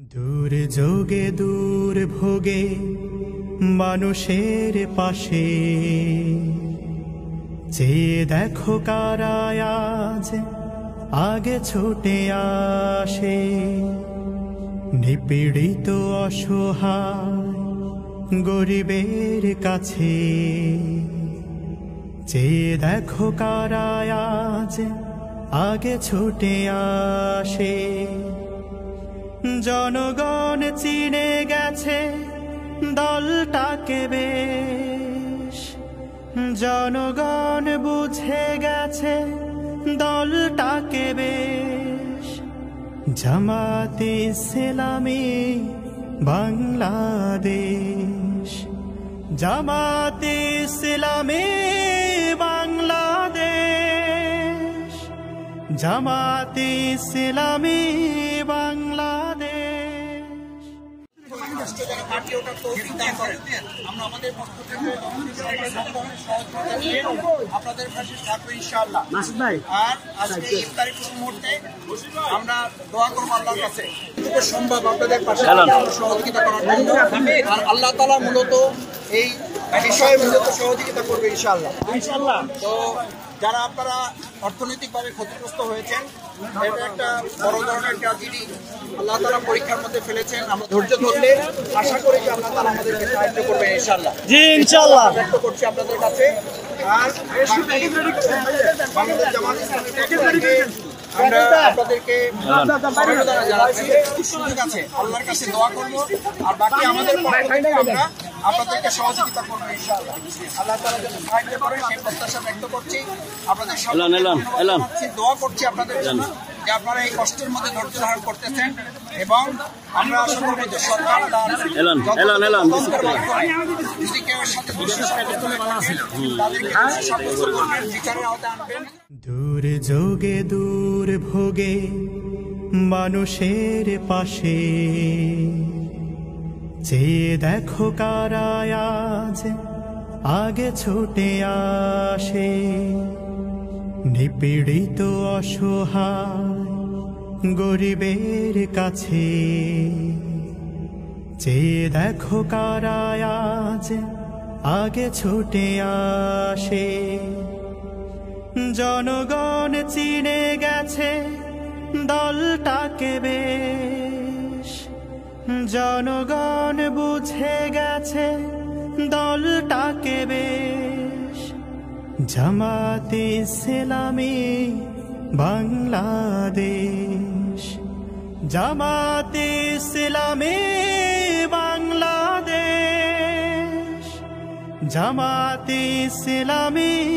দূর যোগে, দূর ভোগে, মানুষের পাশে। যে দেখো কারায়াজ আগে ছোটে আসে। নিপীড়িত, অসহায়, গরিবের কাছে। যে দেখো কারায় আজ, আগে ছোটে আসে। জনগণ চিনে গেছে দলটাকে বেশ। জনগণ বুঝে গেছে দলটাকে বেশ। জামাতে ইসলামী বাংলাদেশ। জামাতে ইসলামী জামাতে ইসলামী বাংলাদেশ। রাষ্ট্র যারা পার্টি ওটা তৌফিক দান করেন আমরা আমাদের পক্ষ থেকে সহযোগিতা নিয়ে আপনাদের পাশে থাকব ইনশাআল্লাহ। আর আজকে ইফতারি মুহূর্তে আমরা দোয়া করব আল্লাহর কাছে। সম্ভব আপনাদের পাশে। সহযোগিতা করার জন্য। আর আল্লাহ তালা মূলত এই বিষয়ে মূলত সহযোগিতা করবে ইনশাআল্লাহ। তো যারা আপনারা অর্থনৈতিকভাবে ক্ষতিগ্রস্ত হয়েছেন এটা একটা বড় ধরনের ট্র্যাজেডি আল্লাহ তালা পরীক্ষার মধ্যে ফেলেছেন আমরা ধৈর্য ধরলে আশা করি যে আল্লাহ তালা আমাদেরকে সাহায্য করবে ইনশাআল্লাহ। জি ইনশাল্লাহ ব্যক্ত করছি আপনাদের কাছে। আর বাংলাদেশ জামাত ইসলামী আমরা আপনাদেরকে সমবেদনা জানাচ্ছি। সুযোগ আছে আল্লাহর কাছে দোয়া করব। আর বাকি আমাদের আমরা আপনাদেরকে সহযোগিতা করব ইনশাআল্লাহ। আল্লাহ সাহায্য করেন সেই প্রত্যাশা ব্যক্ত করছি। আপনাদের সকলকে দোয়া করছি আপনাদের জন্য যে আপনারা এই কষ্টের মধ্যে ধৈর্য ধারণ করতেছেন এবং আমরা আশা করব যে সরকার তার যদি কেউ সাথে বিচারের আওতায় আনবেন। দূর যোগে দূর ভোগে মানুষের পাশে। চেয়ে দেখো কারায় আগে ছুটে আসে। নিপীড়িত অসহায় গরিবের কাছে। যে দেখো কারায় আগে ছুটে আসে। জনগণ চিনে গেছে দলটাকে বেশ জনগণ বুঝে গেছে দলটাকে বেশ। জামাতে ইসলামী বাংলাদেশ। জামাতে ইসলামী বাংলাদেশ। জামাতে ইসলামী